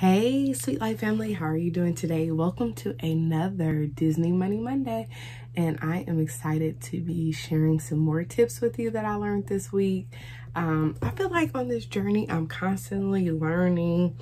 Hey, Sweet Life family, how are you doing today? Welcome to another Disney Money Monday. And I am excited to be sharing some more tips with you that I learned this week. Um, I feel like on this journey, I'm constantly learning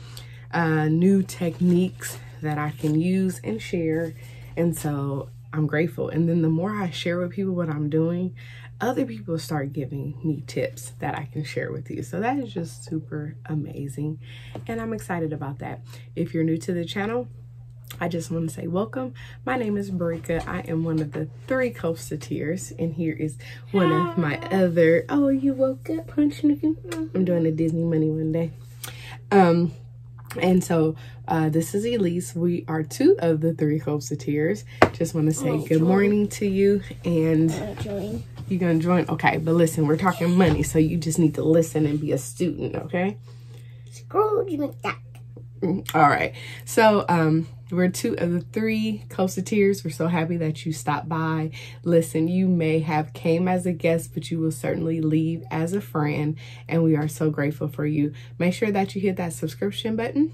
uh, new techniques that I can use and share. And so I'm grateful. And then the more I share with people what I'm doing, other people start giving me tips that I can share with you. So that is just super amazing. And I'm excited about that. If you're new to the channel, I just want to say welcome. My name is Barika. I am one of the three Culbstateers, and here is one of my other. Oh, you woke up, Punch I'm doing a Disney Money one day. Um, and so uh, this is Elise. We are two of the three Culbstateers. Just want to say oh, good morning to you. And going to join? Okay, but listen, we're talking money, so you just need to listen and be a student, okay? Scrooge McDuck. Mm, all right. So um, we're two of the three Culbstateers. We're so happy that you stopped by. Listen, you may have came as a guest, but you will certainly leave as a friend. And we are so grateful for you. Make sure that you hit that subscription button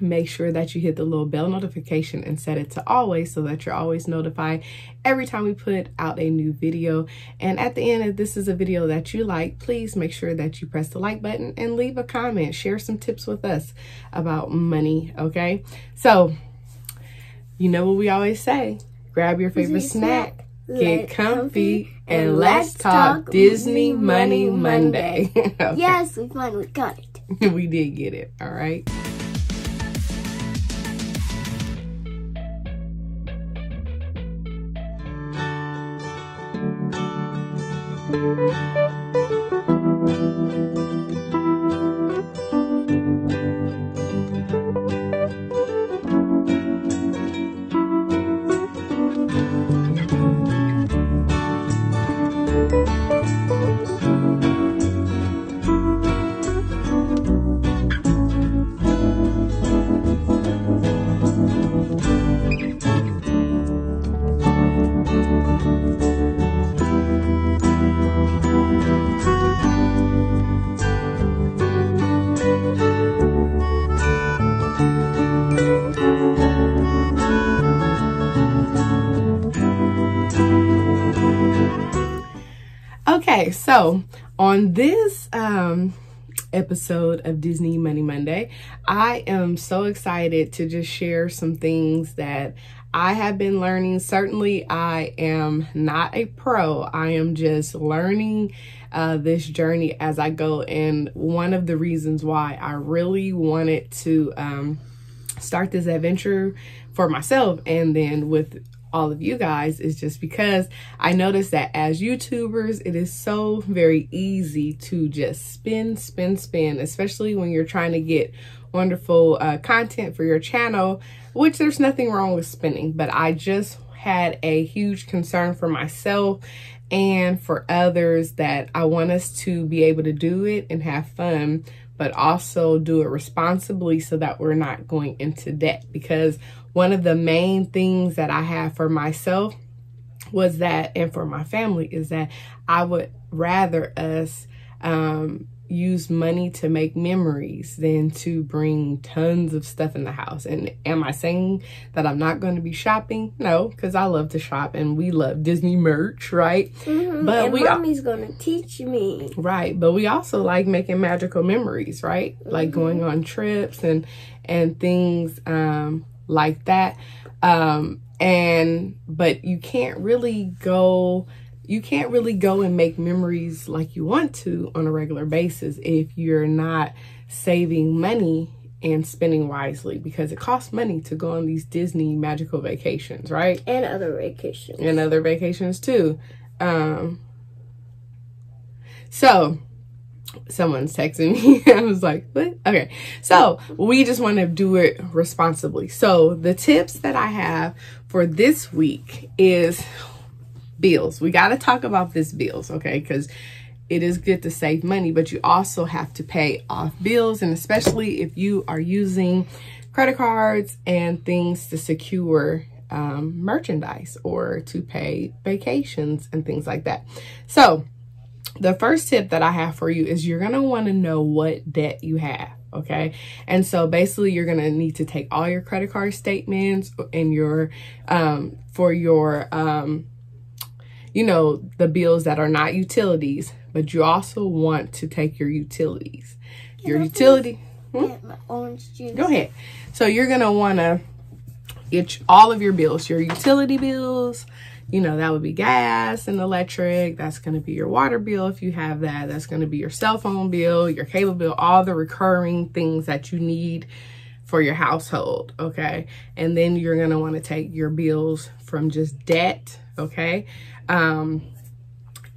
make sure that you hit the little bell notification and set it to always so that you're always notified every time we put out a new video. And at the end, if this is a video that you like, please make sure that you press the like button and leave a comment. Share some tips with us about money, okay? So, you know what we always say. Grab your favorite snack, get comfy, and let's talk Disney Money Monday. Yes, we finally got it. we did get it, all right? Okay, so on this um, episode of Disney Money Monday, I am so excited to just share some things that I have been learning. Certainly, I am not a pro, I am just learning uh, this journey as I go. And one of the reasons why I really wanted to um, start this adventure for myself and then with all of you guys is just because I noticed that as YouTubers, it is so very easy to just spin, spin, spin, especially when you're trying to get wonderful uh, content for your channel, which there's nothing wrong with spinning, but I just had a huge concern for myself and for others that I want us to be able to do it and have fun but also do it responsibly so that we're not going into debt. Because one of the main things that I have for myself was that, and for my family, is that I would rather us um, use money to make memories than to bring tons of stuff in the house. And am I saying that I'm not going to be shopping? No, because I love to shop and we love Disney merch, right? Mm-hmm. But and we mommy's going to teach me. Right, but we also like making magical memories, right? Mm-hmm. Like going on trips and and things um like that. Um and but you can't really go you can't really go and make memories like you want to on a regular basis if you're not saving money and spending wisely because it costs money to go on these Disney magical vacations, right? And other vacations. And other vacations too. Um, so someone's texting me. I was like, what? Okay. So we just want to do it responsibly. So the tips that I have for this week is bills. We got to talk about this bills, okay? Because it is good to save money, but you also have to pay off bills. And especially if you are using credit cards and things to secure um, merchandise or to pay vacations and things like that. So the first tip that I have for you is you're going to want to know what debt you have. Okay. And so basically you're going to need to take all your credit card statements and your, um, for your, um, you know, the bills that are not utilities, but you also want to take your utilities. Can your I utility. Hmm? orange juice. Go ahead. So you're going to want to get all of your bills, your utility bills, you know, that would be gas and electric. That's going to be your water bill if you have that. That's going to be your cell phone bill, your cable bill, all the recurring things that you need for your household. Okay. And then you're going to want to take your bills from just debt. Okay. Um,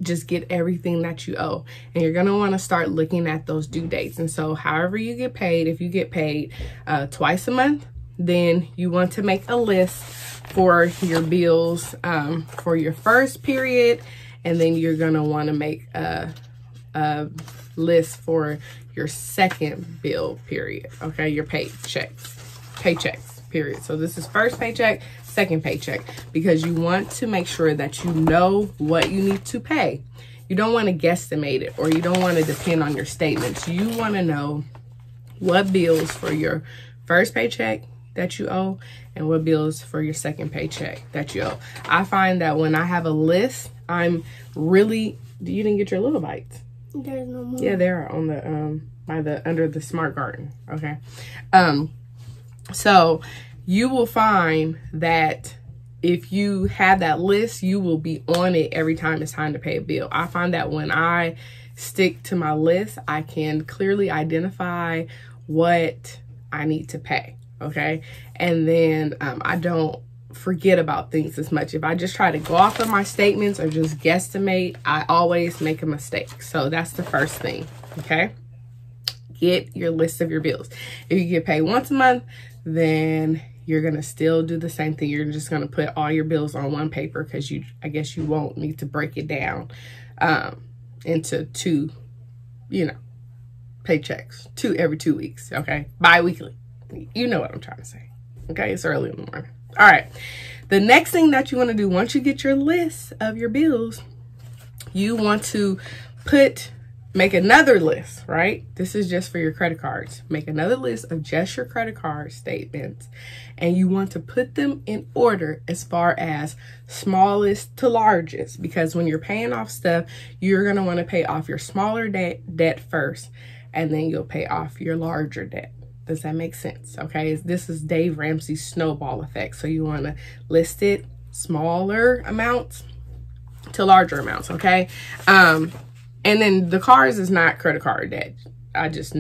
just get everything that you owe. And you're want to start looking at those due dates. And so however you get paid if you get paid uh, twice a month then you want to make a list for your bills um, for your first period. And then you're want to make a, a list for your second bill period okay? Your paychecks paychecks period. So this is first paycheck second paycheck because you want to make sure that you know what you need to pay you don't want to guesstimate it or you don't want to depend on your statements you want to know what bills for your first paycheck that you owe and what bills for your second paycheck that you owe. I find that when I have a list, I'm really you didn't get your little bites. There's no more. Yeah, there are on the um by the under the smart garden. Okay. Um so you will find that if you have that list, you will be on it every time it's time to pay a bill. I find that when I stick to my list, I can clearly identify what I need to pay okay? And then um, I don't forget about things as much. If I just try to go off of my statements or just guesstimate, I always make a mistake. So that's the first thing, okay? Get your list of your bills. If you get paid once a month, then you're going to still do the same thing. You're just going to put all your bills on one paper because you, I guess you won't need to break it down um, into two, you know, paychecks, two every two weeks, okay? Bi-weekly you know what I'm trying to say. Okay, it's early in the morning. All right. The next thing that you want to do once you get your list of your bills, you want to put make another list, right? This is just for your credit cards. Make another list of just your credit card statements and you want to put them in order as far as smallest to largest because when you're paying off stuff, you're going to want to pay off your smaller debt debt first and then you'll pay off your larger debt. Does that make sense? Okay, this is Dave Ramsey's snowball effect. So you want to list it smaller amounts to larger amounts, okay? Um, and then the cars is not credit card debt. I just,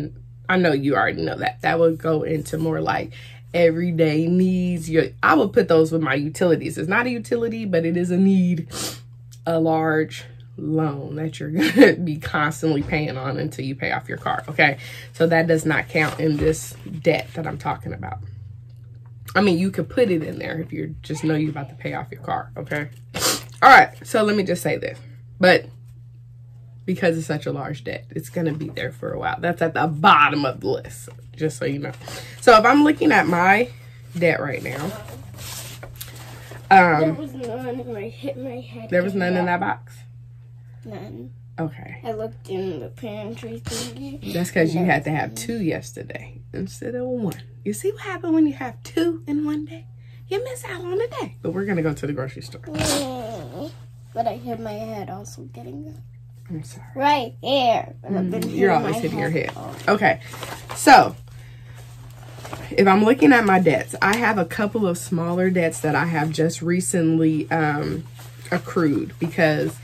I know you already know that. That would go into more like everyday needs. Your, I would put those with my utilities. It's not a utility, but it is a need, a large loan that you're going to be constantly paying on until you pay off your car. Okay. So that does not count in this debt that I'm talking about. I mean, you could put it in there if you just know you're about to pay off your car. Okay. All right. So let me just say this. But because it's such a large debt, it's going to be there for a while. That's at the bottom of the list, just so you know. So if I'm looking at my debt right now, um, there was none. when I hit my head. There was none in that box. None. Okay. I looked in the pantry thingy. That's because you had to have two yesterday instead of one. You see what happened when you have two in one day? You miss out on a day. But we're going to go to the grocery store. But I hit my head also getting up. I'm sorry. Right here. Mm, you're always hitting your head. Okay. So, if I'm looking at my debts, I have a couple of smaller debts that I have just recently um, accrued because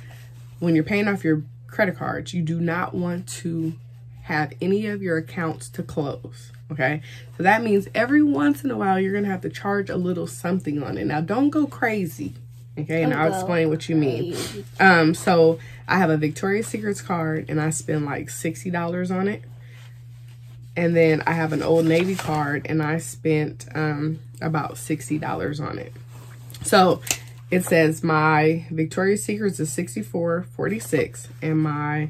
when you're paying off your credit cards, you do not want to have any of your accounts to close. Okay. So that means every once in a while, you're going to have to charge a little something on it. Now, don't go crazy. Okay. And I'll explain what you mean. Um, so I have a Victoria's Secrets card and I spend like $60 on it. And then I have an Old Navy card and I spent um, about $60 on it. So it says my Victoria's Secrets is $64.46 and my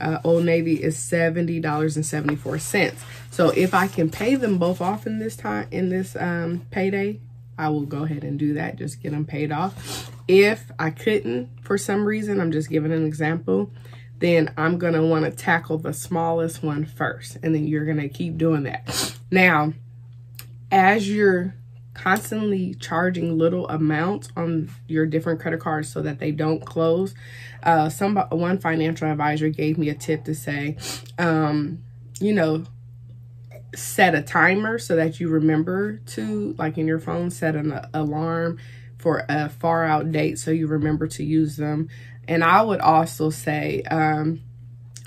uh, Old Navy is $70.74. So if I can pay them both off in this time, in this um, payday, I will go ahead and do that. Just get them paid off. If I couldn't, for some reason, I'm just giving an example, then I'm going to want to tackle the smallest one first. And then you're going to keep doing that. Now, as you're constantly charging little amounts on your different credit cards so that they don't close, uh, some one financial advisor gave me a tip to say, um, you know, set a timer so that you remember to, like in your phone, set an alarm for a far out date so you remember to use them. And I would also say, um,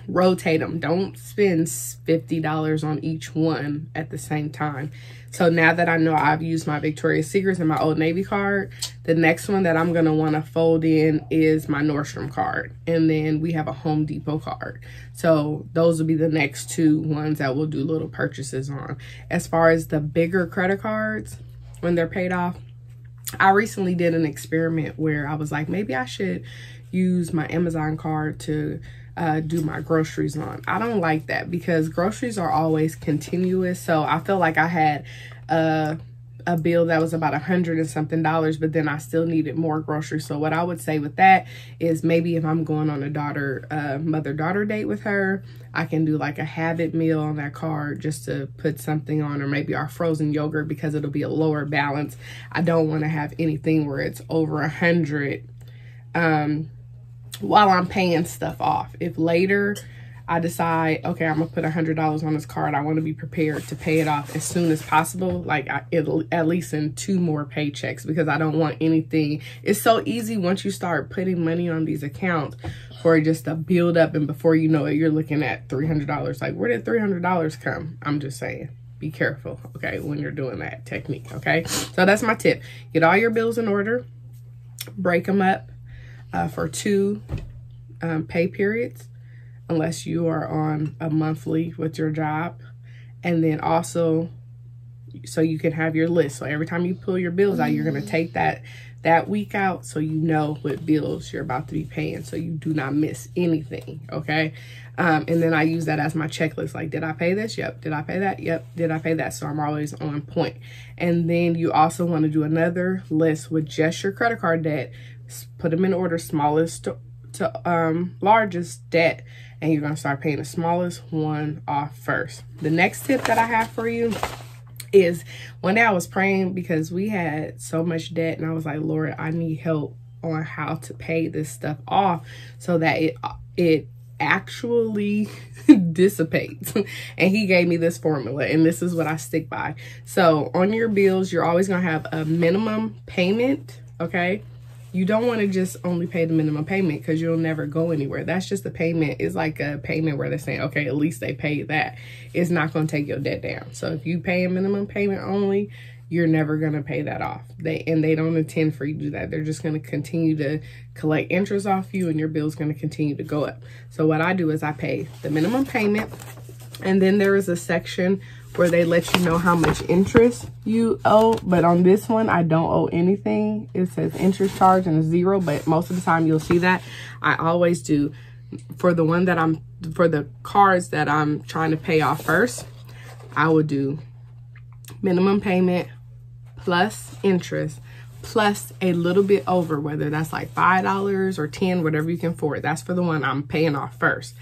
rotate them. Don't spend $50 on each one at the same time. So now that I know I've used my Victoria's Secrets and my Old Navy card, the next one that I'm going to want to fold in is my Nordstrom card. And then we have a Home Depot card. So those will be the next two ones that we'll do little purchases on. As far as the bigger credit cards, when they're paid off, I recently did an experiment where I was like, maybe I should use my Amazon card to uh, do my groceries on. I don't like that because groceries are always continuous. So I feel like I had a, a bill that was about a hundred and something dollars, but then I still needed more groceries. So what I would say with that is maybe if I'm going on a daughter, uh, mother-daughter date with her, I can do like a habit meal on that card just to put something on or maybe our frozen yogurt because it'll be a lower balance. I don't want to have anything where it's over a hundred um, while I'm paying stuff off. If later I decide, okay, I'm gonna put a hundred dollars on this card, I want to be prepared to pay it off as soon as possible, like I, at least in two more paychecks, because I don't want anything. It's so easy once you start putting money on these accounts for just a build up, and before you know it, you're looking at three hundred dollars. Like, where did three hundred dollars come? I'm just saying. Be careful, okay, when you're doing that technique, okay? So that's my tip. Get all your bills in order, break them up, uh, for two um, pay periods unless you are on a monthly with your job. And then also, so you can have your list. So every time you pull your bills out, you're going to take that that week out so you know what bills you're about to be paying so you do not miss anything okay? Um, and then i use that as my checklist like did i pay this? Yep. Did i pay that? Yep. Did i pay that? So i'm always on point. and then you also want to do another list with just your credit card debt. Put them in order smallest to, um, largest debt and you're going to start paying the smallest one off first. The next tip that I have for you is one day I was praying because we had so much debt and I was like, Lord, I need help on how to pay this stuff off so that it it actually dissipates. and he gave me this formula and this is what I stick by. So on your bills, you're always going to have a minimum payment, okay? You don't want to just only pay the minimum payment because you'll never go anywhere. That's just the payment. It's like a payment where they're saying, okay, at least they paid that. It's not going to take your debt down. So if you pay a minimum payment only, you're never going to pay that off. They and they don't intend for you to do that. They're just going to continue to collect interest off you and your bill's going to continue to go up. So what I do is I pay the minimum payment and then there is a section where they let you know how much interest you owe. But on this one, I don't owe anything. It says interest charge and a zero, but most of the time you'll see that. I always do for the one that I'm, for the cards that I'm trying to pay off first, I would do minimum payment plus interest plus a little bit over, whether that's like $5 or 10, whatever you can afford. That's for the one I'm paying off first.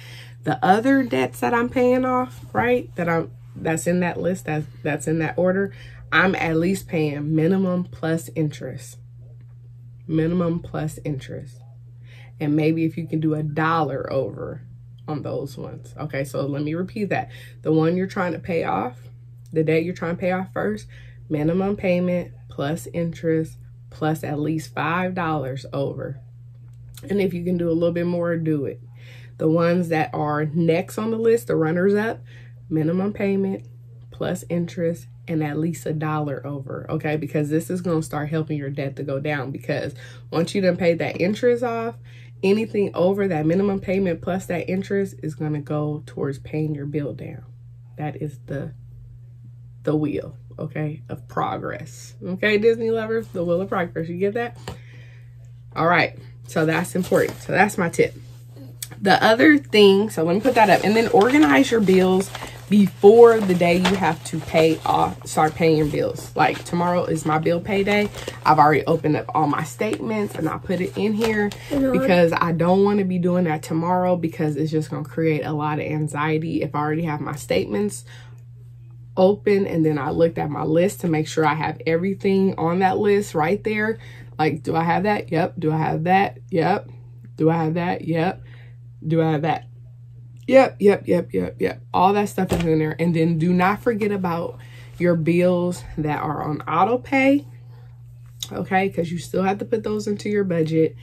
The other debts that I'm paying off, right, that I'm that's in that list, that, that's in that order, I'm at least paying minimum plus interest. Minimum plus interest. And maybe if you can do a dollar over on those ones. Okay, so let me repeat that. The one you're trying to pay off, the debt you're trying to pay off first, minimum payment plus interest plus at least $5 over. And if you can do a little bit more, do it. The ones that are next on the list, the runners up, minimum payment plus interest and at least a dollar over, okay? Because this is to start helping your debt to go down because once you done pay that interest off, anything over that minimum payment plus that interest is to go towards paying your bill down. That is the the wheel, okay, of progress. Okay, Disney lovers, the wheel of progress. You get that? All right. So that's important. So that's my tip. The other thing, so let me put that up and then organize your bills before the day you have to pay off, start paying your bills. Like tomorrow is my bill pay day. I've already opened up all my statements and I put it in here uh-huh. because I don't want to be doing that tomorrow because it's just going to create a lot of anxiety if I already have my statements open and then I looked at my list to make sure I have everything on that list right there. Like, do I have that? Yep. Do I have that? Yep. Do I have that? Yep. Do I have that? Yep, yep, yep, yep, yep. All that stuff is in there. And then do not forget about your bills that are on auto pay. Okay, because you still have to put those into your budget.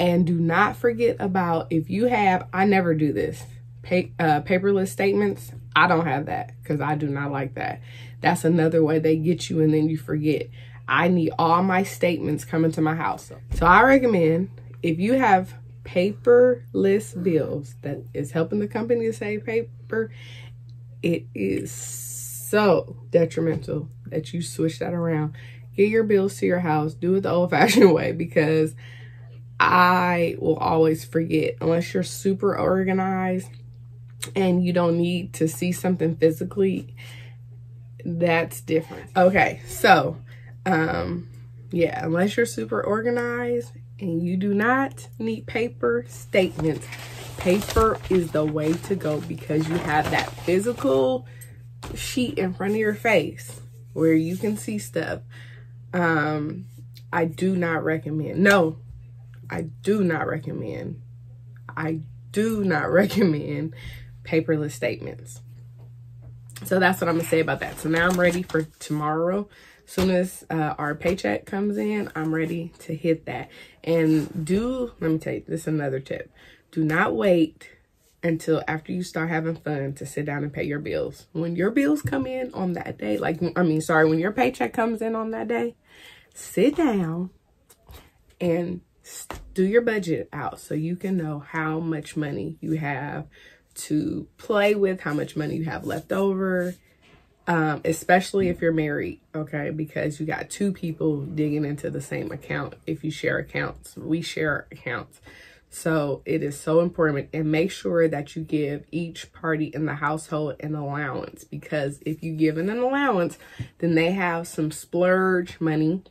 And do not forget about if you have, I never do this, pay, uh, paperless statements. I don't have that because I do not like that. That's another way they get you and then you forget. I need all my statements coming to my house. So I recommend if you have paperless bills that is helping the company to save paper, it is so detrimental that you switch that around. Get your bills to your house. Do it the old fashioned way because I will always forget unless you're super organized and you don't need to see something physically. That's different. Okay, so um yeah, unless you're super organized and you do not need paper statements, paper is the way to go because you have that physical sheet in front of your face where you can see stuff. Um, I do not recommend, no, I do not recommend, I do not recommend paperless statements. So that's what I'm gonna say about that. So now I'm ready for tomorrow soon as uh, our paycheck comes in, I'm ready to hit that. And do, let me tell you, this is another tip. Do not wait until after you start having fun to sit down and pay your bills. When your bills come in on that day, like, I mean, sorry, when your paycheck comes in on that day, sit down and do your budget out so you can know how much money you have to play with, how much money you have left over, um, especially if you're married, okay? Because you got two people digging into the same account if you share accounts. We share accounts. So it is so important and make sure that you give each party in the household an allowance because if you give an allowance, then they have some splurge money,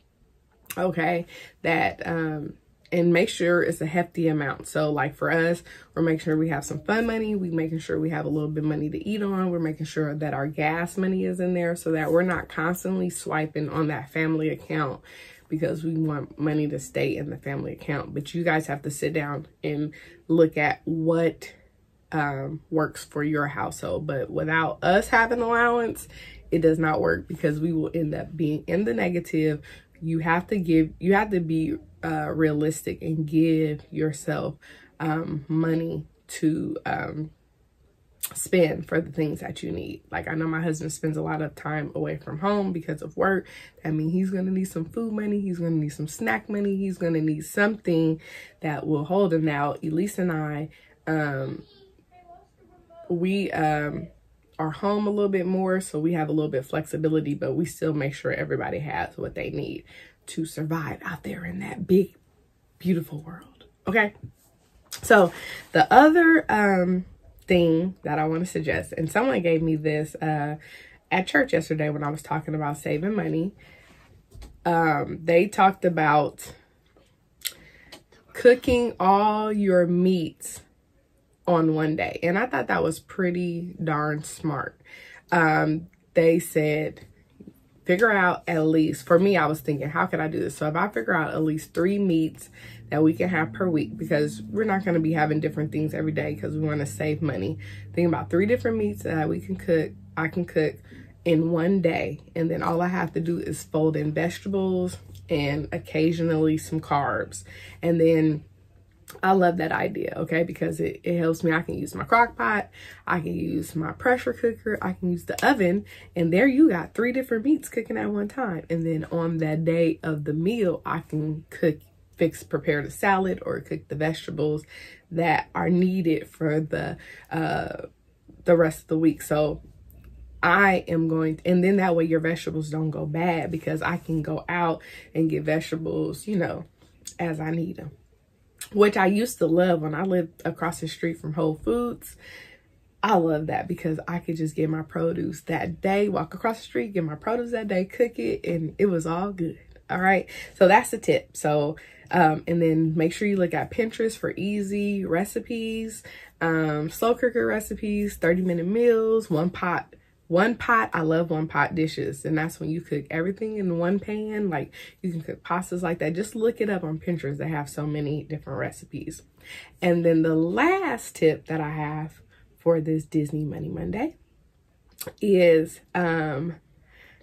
okay, that um, and make sure it's a hefty amount. So like for us, we're making sure we have some fun money. We're making sure we have a little bit of money to eat on. We're making sure that our gas money is in there so that we're not constantly swiping on that family account because we want money to stay in the family account. But you guys have to sit down and look at what um, works for your household. But without us having allowance, it does not work because we will end up being in the negative. You have to give, you have to be uh, realistic and give yourself um, money to um, spend for the things that you need. Like I know my husband spends a lot of time away from home because of work. I mean, he's going to need some food money. He's going to need some snack money. He's going to need something that will hold him. Now, Elise and I, um, we um, are home a little bit more. So we have a little bit flexibility, but we still make sure everybody has what they need to survive out there in that big, beautiful world. Okay. So the other um, thing that I want to suggest, and someone gave me this uh, at church yesterday when I was talking about saving money. Um, they talked about cooking all your meats on one day. And I thought that was pretty darn smart. Um, they said figure out at least, for me, I was thinking, how can I do this? So if I figure out at least three meats that we can have per week, because we're not going to be having different things every day because we want to save money. Think about three different meats that we can cook, I can cook in one day. And then all I have to do is fold in vegetables and occasionally some carbs. And then I love that idea, okay? Because it, it helps me. I can use my crock pot, I can use my pressure cooker, I can use the oven, and there you got three different meats cooking at one time. And then on that day of the meal, I can cook, fix, prepare the salad or cook the vegetables that are needed for the uh, the rest of the week. So I am going, and then that way your vegetables don't go bad because I can go out and get vegetables, you know, as I need them which I used to love when I lived across the street from Whole Foods. I love that because I could just get my produce that day, walk across the street, get my produce that day, cook it, and it was all good. All right. So that's the tip. So, um, and then make sure you look at Pinterest for easy recipes, um, slow cooker recipes, 30 minute meals, one pot one pot i love one pot dishes. And that's when you cook everything in one pan. Like you can cook pastas like that. Just look it up on pinterest. They have so many different recipes. And then the last tip that i have for this disney money monday is um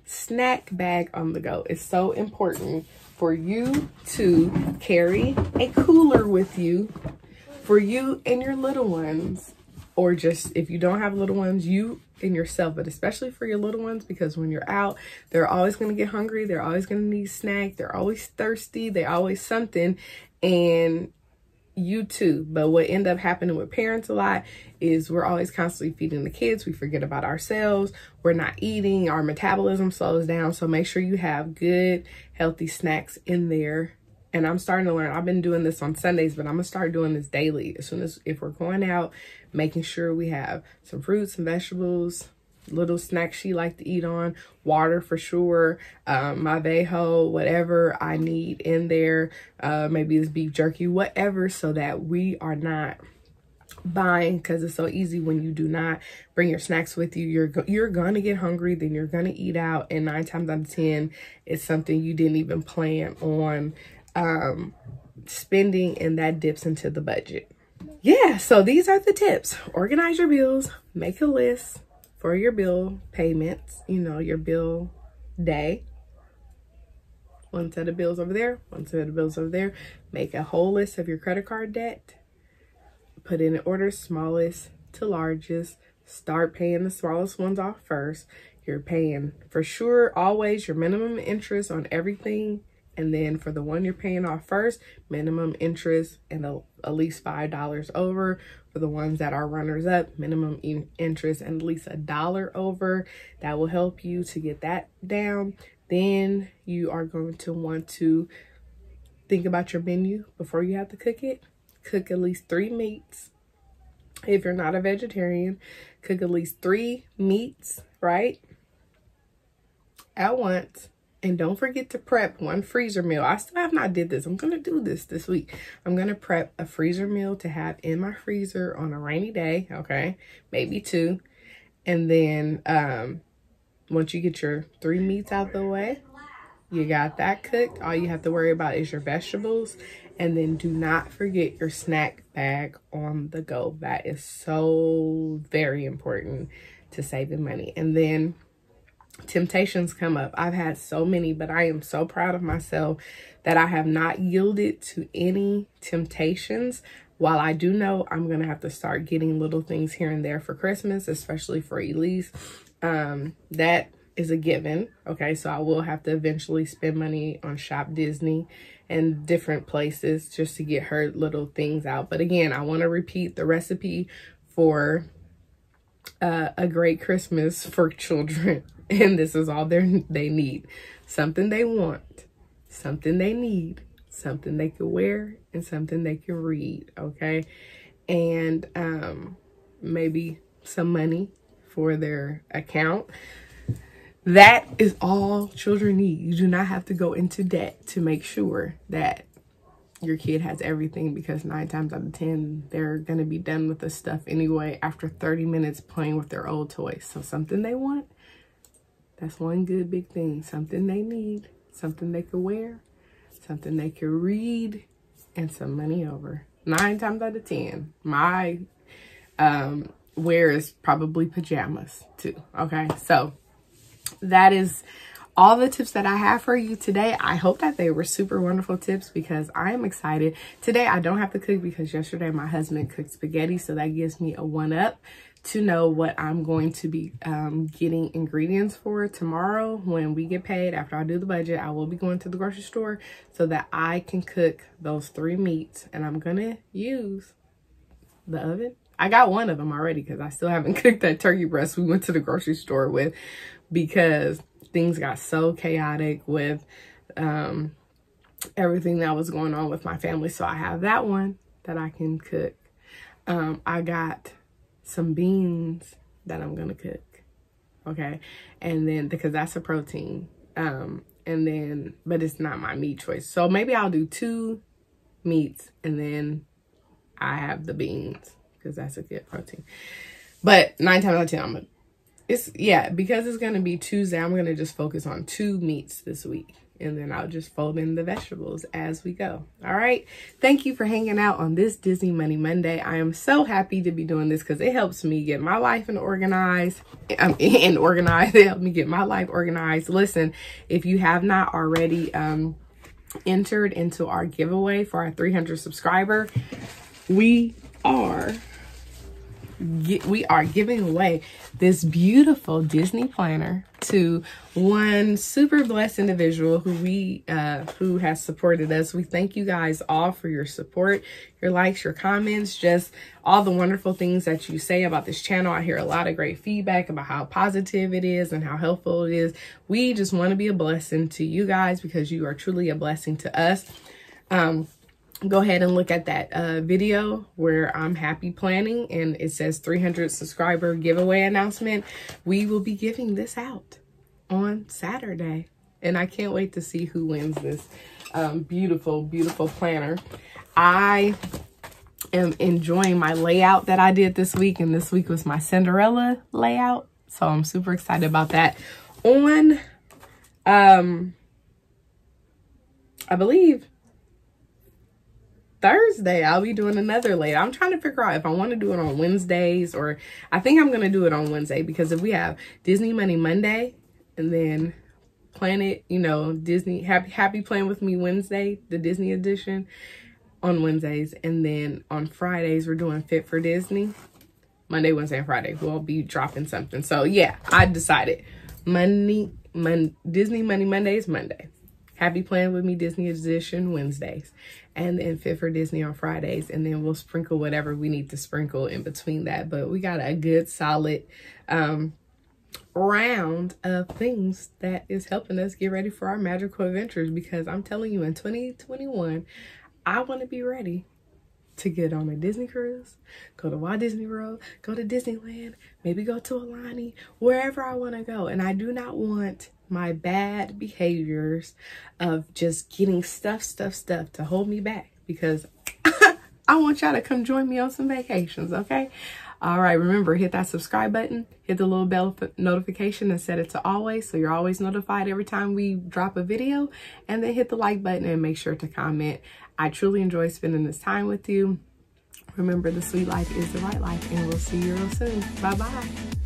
snack bag on the go. It's so important for you to carry a cooler with you for you and your little ones or just if you don't have little ones you and yourself but especially for your little ones because when you're out they're always going to get hungry they're always going to need snack they're always thirsty they always something and you too. But what end up happening with parents a lot is we're always constantly feeding the kids we forget about ourselves we're not eating our metabolism slows down so make sure you have good healthy snacks in there and I'm starting to learn. I've been doing this on Sundays, but I'm gonna start doing this daily. As soon as if we're going out, making sure we have some fruits and vegetables, little snacks she like to eat on, water for sure, um, my vejo, whatever I need in there, uh, maybe this beef jerky, whatever, so that we are not buying because it's so easy when you do not bring your snacks with you you're you're gonna get hungry then you're gonna eat out and nine times out of ten it's something you didn't even plan on um, spending and that dips into the budget. Yeah, so these are the tips. Organize your bills, make a list for your bill payments, you know, your bill day. One set of bills over there, one set of bills over there. Make a whole list of your credit card debt. Put in an order smallest to largest. Start paying the smallest ones off first. You're paying for sure always your minimum interest on everything and then for the one you're paying off first, minimum interest and a, at least $5 over. For the ones that are runners up, minimum interest and at least a dollar over. That will help you to get that down. Then you are going to want to think about your menu before you have to cook it. Cook at least three meats. If you're not a vegetarian, cook at least three meats, right? At once and don't forget to prep one freezer meal. I still have not did this. I'm going to do this this week. I'm going to prep a freezer meal to have in my freezer on a rainy day. Okay. Maybe two. And then um, once you get your three meats out the way, you got that cooked. All you have to worry about is your vegetables. And then do not forget your snack bag on the go. That is so very important to saving money. And then temptations come up. I've had so many, but I am so proud of myself that I have not yielded to any temptations. While I do know I'm going to have to start getting little things here and there for Christmas, especially for Elise, um, that is a given. Okay, so I will have to eventually spend money on Shop Disney and different places just to get her little things out. But again, I want to repeat the recipe for uh, a great Christmas for children. And this is all they they need. Something they want, something they need, something they can wear, and something they can read, okay? And um, maybe some money for their account. That is all children need. You do not have to go into debt to make sure that your kid has everything because nine times out of 10, they're going to be done with the stuff anyway after 30 minutes playing with their old toys. So something they want, that's one good big thing. Something they need, something they could wear, something they could read, and some money over. Nine times out of 10, my um, wear is probably pajamas too. Okay, so that is all the tips that I have for you today. I hope that they were super wonderful tips because I am excited. Today I don't have to cook because yesterday my husband cooked spaghetti. So that gives me a one up to know what I'm going to be um, getting ingredients for tomorrow when we get paid. After I do the budget, I will be going to the grocery store so that I can cook those three meats. And I'm going to use the oven. I got one of them already because I still haven't cooked that turkey breast we went to the grocery store with because things got so chaotic with um, everything that was going on with my family. So I have that one that I can cook. Um, I got some beans that I'm gonna cook. Okay. And then because that's a protein. Um, and then but it's not my meat choice. So maybe I'll do two meats and then I have the beans because that's a good protein. But nine times out of ten, I'm gonna it's yeah, because it's gonna be Tuesday, I'm gonna just focus on two meats this week and then I'll just fold in the vegetables as we go. All right. Thank you for hanging out on this Disney Money Monday. I am so happy to be doing this because it helps me get my life and organized and organized. It helps me get my life organized. Listen, if you have not already um, entered into our giveaway for our 300 subscriber, we are we are giving away this beautiful Disney planner to one super blessed individual who we uh who has supported us. We thank you guys all for your support, your likes, your comments, just all the wonderful things that you say about this channel. I hear a lot of great feedback about how positive it is and how helpful it is. We just want to be a blessing to you guys because you are truly a blessing to us. Um go ahead and look at that uh, video where I'm happy planning and it says 300 subscriber giveaway announcement. We will be giving this out on Saturday. And I can't wait to see who wins this um, beautiful, beautiful planner. I am enjoying my layout that I did this week. And this week was my Cinderella layout. So I'm super excited about that. On, um, I believe Thursday, I'll be doing another late. I'm trying to figure out if I want to do it on Wednesdays or I think I'm going to do it on Wednesday because if we have Disney Money Monday and then Planet, you know, Disney Happy Happy Playing with Me Wednesday, the Disney edition on Wednesdays. And then on Fridays, we're doing Fit for Disney. Monday, Wednesday, and Friday. We'll be dropping something. So yeah, I decided Monday, Mon Disney Money Monday is Monday. Happy Playing with Me Disney Edition Wednesdays and then Fit for Disney on Fridays. And then we'll sprinkle whatever we need to sprinkle in between that. But we got a good solid um, round of things that is helping us get ready for our magical adventures because I'm telling you in 2021, I want to be ready to get on a Disney cruise, go to Walt Disney World, go to Disneyland, maybe go to Aulani, wherever I want to go. And I do not want my bad behaviors of just getting stuff, stuff, stuff to hold me back because I want y'all to come join me on some vacations, okay? All right, remember, hit that subscribe button, hit the little bell notification and set it to always so you're always notified every time we drop a video. And then hit the like button and make sure to comment. I truly enjoy spending this time with you. Remember, the sweet life is the right life, and we'll see you real soon. Bye-bye.